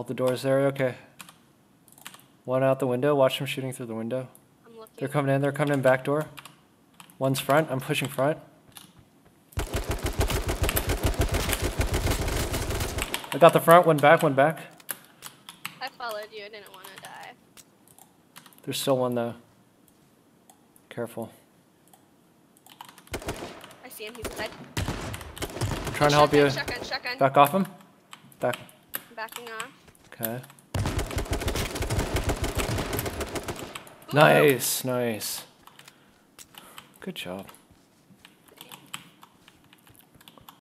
hold the doors there. Okay. One out the window. Watch them shooting through the window. I'm looking. They're coming in. They're coming in back door. One's front. I'm pushing front. I got the front. One back. One back. I followed you. I didn't want to die. There's still one though. Careful. I see him. He's inside. I'm trying to help you. Shotgun, shotgun, shotgun. Back off him. Back. Backing off. Okay. Nice. Nice. Good job.